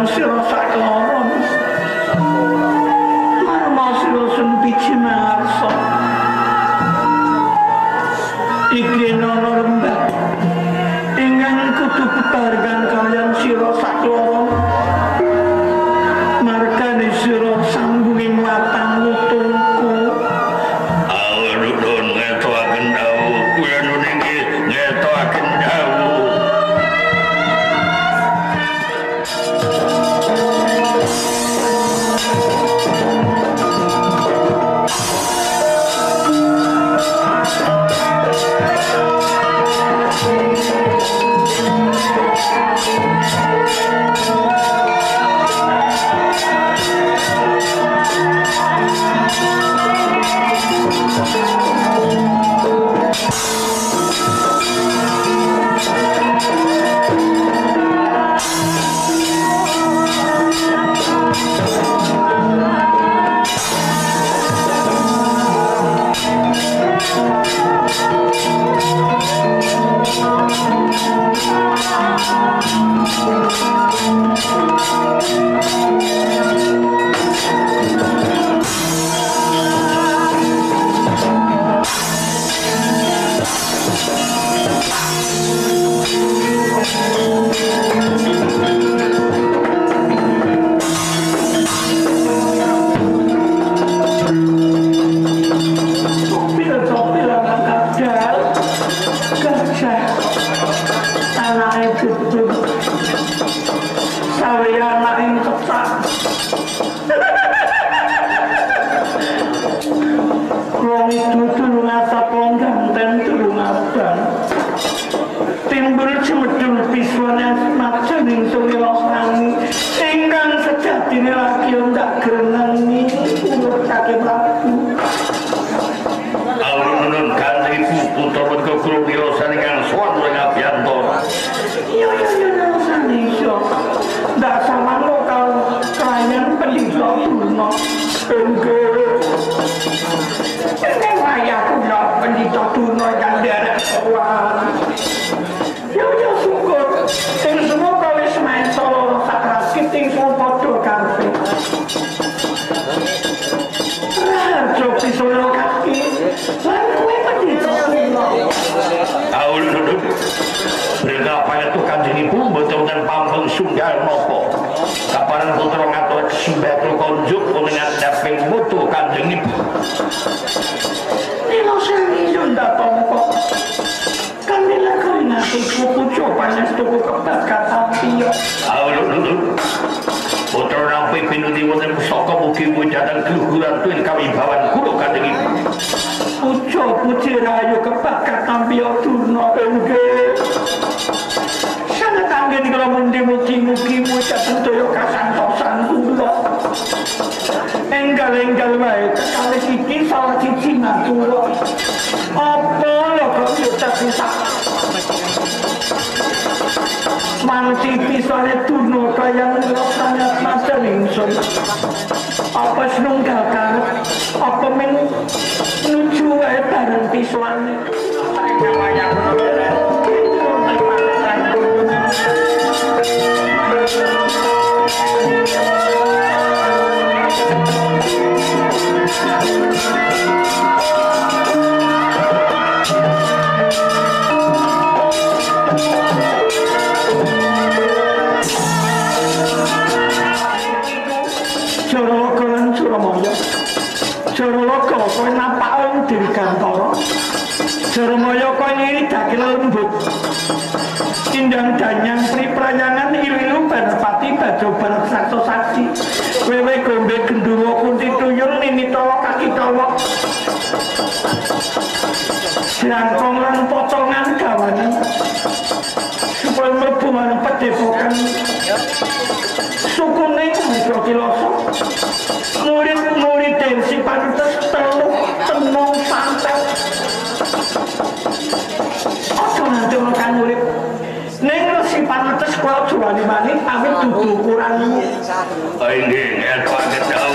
Mansur olsak olmamış. Marmansur olsun biçime arsa. Subetul konjuk Kuningat daping mutu kanjeng ibu Nilo sangi yunda tompo. Kami lakukan ngatu kuku cobanya setuku kebat kata piyo. Alun-alun Putra nampi pinuti wonten pusaka mugi wujatan keluhuran tuin kami bawan kulo kanjeng ibu Pujo puji rayu kebat kata piyo durno engge. Sangat angin kalau mundi mugi mugi wujatan toyo kasantosan kulo. Enggal-enggal wae kali iki salah siji ngatulo. Apa lo kok yutak bisa Manti pisane turno kaya ngrasanya macan ingsun. Apa senunggal karep? Apa men nuju wae bareng pisane? Suramaya kowe ngiri dakil lembut. Indang danyang pri prayangan ilu-ilu banepati bajo barat sakso saksi. Wewe gombe gendungo kunti tuyul nini tawa kaki tawa. Jangkong lan pocongan gawanan. Supaya mlebu marang padepokan sukune Mitra Kiloso murid-murid yang si pantes telu tenung kan urip. Ning sifat pantes kok juwani mani awit dudu ukuran ha inggih nek kok tau tau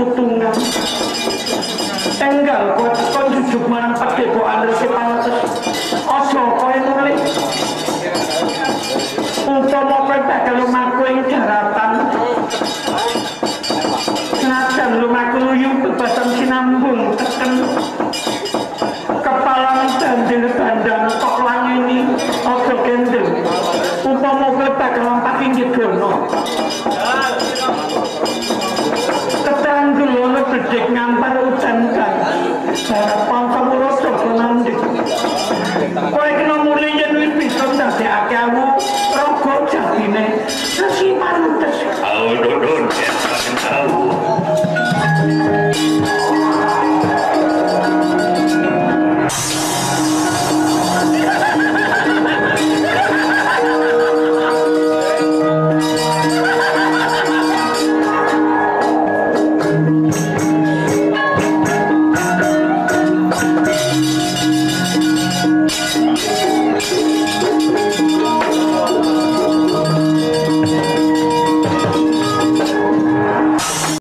Pat putungan Enggal kok kon jujuk marang padepokan Saya.